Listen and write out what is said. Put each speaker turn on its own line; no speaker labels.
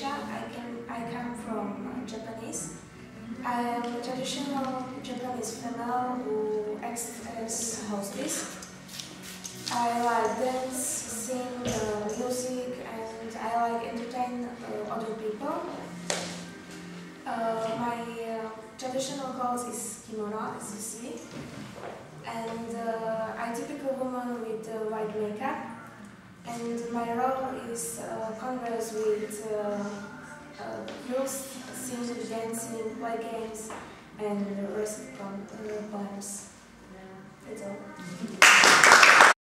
I can I come from uh, Japanese. I am a traditional Japanese female who acts as hostess. I like dance, sing uh, music, and I like entertain uh, other people. Uh, my uh, traditional clothes is kimono, as you see, and uh, I'm typical woman with white makeup. And my role is uh, converse with uh, girls, sing, dancing, play games, and rest from